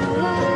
done a